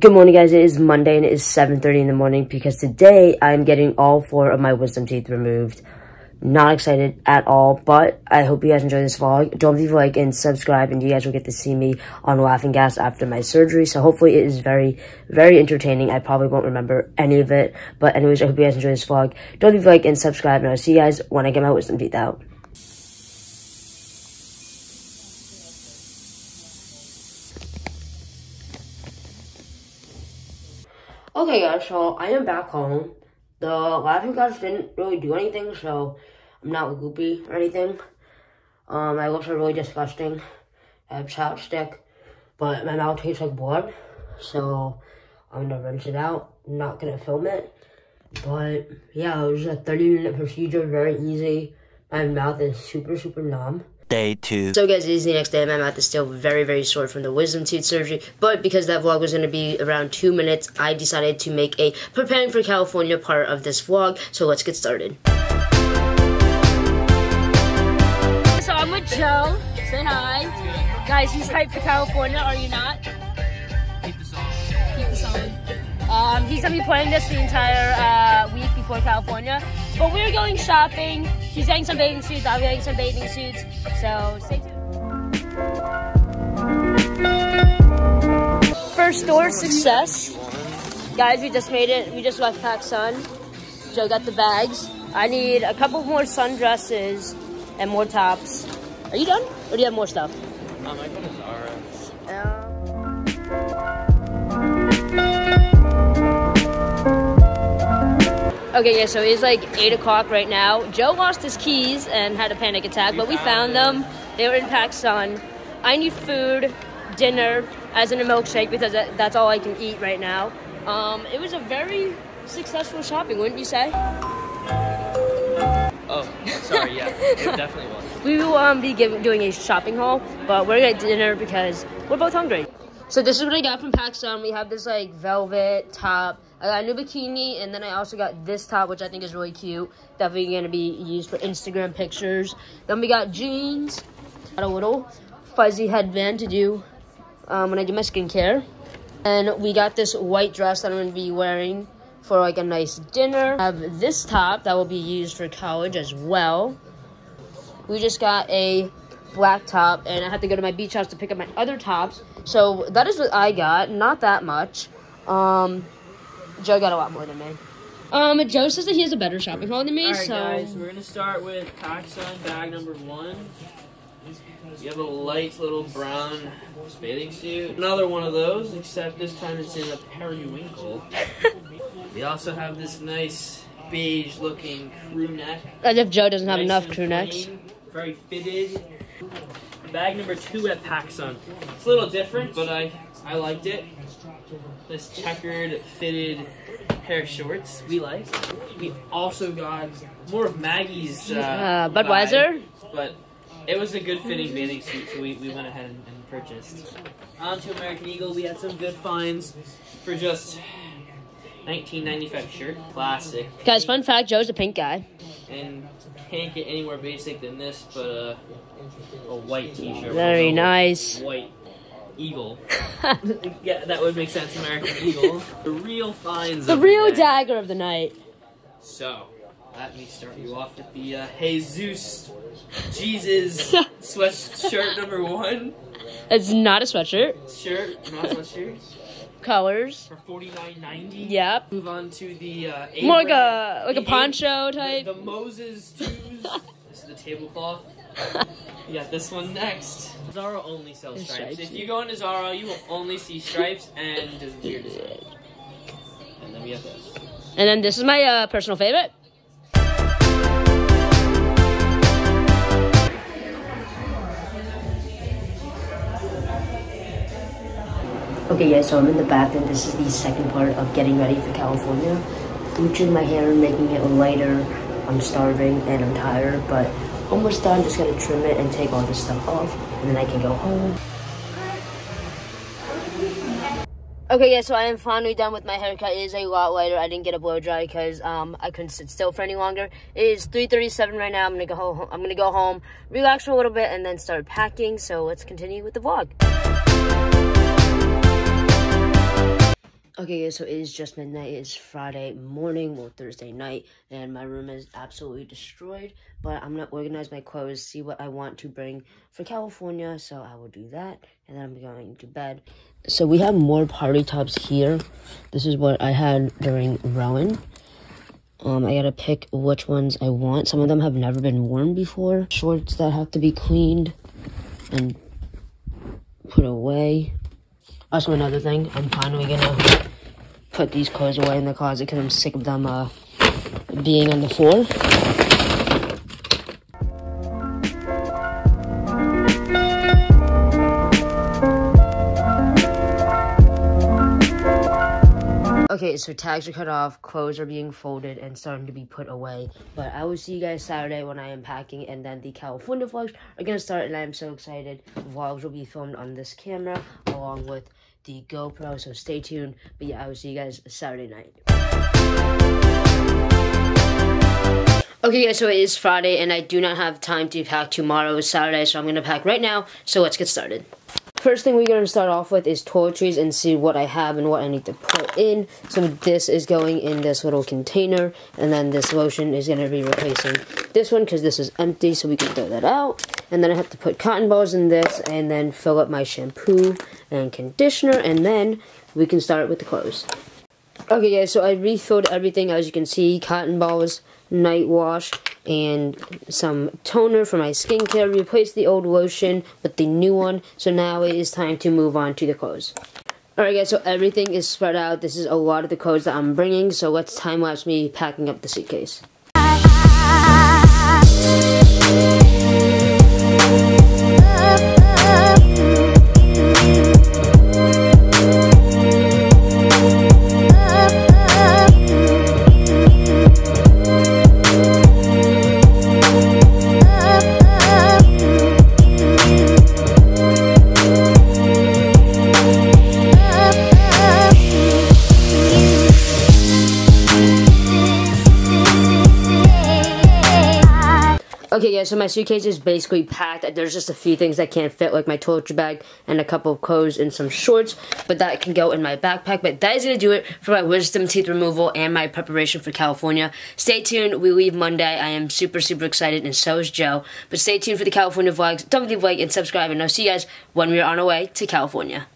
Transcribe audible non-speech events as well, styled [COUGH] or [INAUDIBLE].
Good morning guys, it is Monday and it is 7.30 in the morning because today I'm getting all four of my wisdom teeth removed. Not excited at all, but I hope you guys enjoy this vlog. Don't leave a like and subscribe and you guys will get to see me on Laughing Gas after my surgery. So hopefully it is very, very entertaining. I probably won't remember any of it. But anyways, I hope you guys enjoy this vlog. Don't leave a like and subscribe and I'll see you guys when I get my wisdom teeth out. Okay guys, so I am back home. The laughing gas didn't really do anything, so I'm not loopy or anything. Um, my lips are really disgusting. I have chapstick, but my mouth tastes like blood, so I'm gonna rinse it out. I'm not gonna film it, but yeah, it was a 30 minute procedure, very easy. My mouth is super, super numb. Day two. So guys, it is the next day. My mouth is still very, very sore from the wisdom tooth surgery. But because that vlog was going to be around two minutes, I decided to make a preparing for California part of this vlog. So let's get started. So I'm with Joe. Say hi. Guys, he's hyped for California, are you not? Keep the song. Keep the song. Um, he's gonna be playing this the entire uh, week before California. But we're going shopping. He's getting some bathing suits. I'm getting some bathing suits. So stay tuned. First door success. Guys, we just made it. We just left PacSun. Joe got the bags. I need a couple more sundresses and more tops. Are you done? Or do you have more stuff? Um, I go to Zara. Okay, yeah, so it's like 8 o'clock right now. Joe lost his keys and had a panic attack, but we found them. They were in PacSun. I need food, dinner, as in a milkshake, because that's all I can eat right now. Um, it was a very successful shopping, wouldn't you say? Oh, sorry, yeah, it definitely was. [LAUGHS] We will um, be giving, doing a shopping haul, but we're gonna get dinner because we're both hungry. So this is what I got from PacSun. We have this like velvet top. I got a new bikini, and then I also got this top, which I think is really cute. Definitely gonna be used for Instagram pictures. Then we got jeans. Got a little fuzzy headband to do um, when I do my skincare. And we got this white dress that I'm gonna be wearing for like a nice dinner. I have this top that will be used for college as well. We just got a black top, and I had to go to my beach house to pick up my other tops. So that is what I got. Not that much. Um, Joe got a lot more than me. Um, Joe says that he has a better shopping haul than me, Alright, so guys, we're gonna start with PacSun bag number one. You have a light little brown bathing suit. Another one of those, except this time it's in a periwinkle. [LAUGHS] we also have this nice beige looking crew neck. as if Joe doesn't have Nice enough and crew necks. Very fitted. Bag number two at PacSun. It's a little different, but I I liked it. This checkered fitted pair of shorts we like. We also got more of Maggie's uh, Uh, Budweiser. vibe, but it was a good fitting bathing suit, so we, we went ahead and, and purchased. On to American Eagle, we had some good finds for just 1995 shirt, classic. Guys, fun fact: Joe's a pink guy. And can't get any more basic than this, but uh, a white t-shirt. Very nice. White eagle. [LAUGHS] yeah, that would make sense. American Eagle. The real finds. The real day. dagger of the night. So, let me start you off with the uh, Jesus Jesus [LAUGHS] sweatshirt number one. It's not a sweatshirt. Shirt, not sweatshirt. Colors. For forty nine ninety. Yep. Move on to the uh, More like a like a poncho type. The, the Moses twos. [LAUGHS] this is the tablecloth. [LAUGHS] You got this one next. Zara only sells stripes. stripes. If you go into Zara, you will only see stripes and [LAUGHS] just weird. And then we have this. And then this is my uh, personal favorite. Okay, yeah, so I'm in the bath, and this is the second part of getting ready for California. Bleaching my hair, making it lighter. I'm starving and I'm tired, but almost done. Just gotta trim it and take all this stuff off, and then I can go home. Okay, yeah, so I am finally done with my haircut. It is a lot lighter. I didn't get a blow dry because um, I couldn't sit still for any longer. It is 3:37 right now. I'm gonna go home. I'm gonna go home, relax for a little bit, and then start packing. So let's continue with the vlog. Okay, so it is just midnight. It's Friday morning, well, Thursday night, and my room is absolutely destroyed. But I'm gonna organize my clothes, see what I want to bring for California, so I will do that, and then I'm going to bed. So we have more party tops here. This is what I had during Rowan. Um, I gotta pick which ones I want. Some of them have never been worn before. Shorts that have to be cleaned and put away. Also, another thing, I'm finally gonna put these clothes away in the closet because I'm sick of them uh, being on the floor. Okay, so tags are cut off, clothes are being folded and starting to be put away. But I will see you guys Saturday when I am packing, and then the California vlogs are gonna start, and I'm so excited. Vlogs will be filmed on this camera along with the GoPro, so stay tuned. But yeah, I will see you guys Saturday night. Okay guys, so it is Friday and I do not have time to pack tomorrow, Saturday, so I'm to pack right now. So let's get started. First thing we're going to start off with is toiletries and see what I have and what I need to put in. So this is going in this little container, and then this lotion is going to be replacing this one because this is empty, so we can throw that out. And then I have to put cotton balls in this, and then fill up my shampoo and conditioner, and then we can start with the clothes. Okay guys, so I refilled everything, as you can see, cotton balls, night wash, and some toner for my skincare. Replaced the old lotion with the new one. So now it is time to move on to the clothes. Alright guys, so everything is spread out. This is a lot of the clothes that I'm bringing. So let's time lapse me packing up the suitcase. Okay, yeah, so my suitcase is basically packed. There's just a few things that can't fit, like my toiletry bag and a couple of clothes and some shorts, but that can go in my backpack. But that is going to do it for my wisdom teeth removal and my preparation for California. Stay tuned. We leave Monday. I am super, super excited, and so is Joe. But stay tuned for the California vlogs. Don't forget to like and subscribe, and I'll see you guys when we are on our way to California.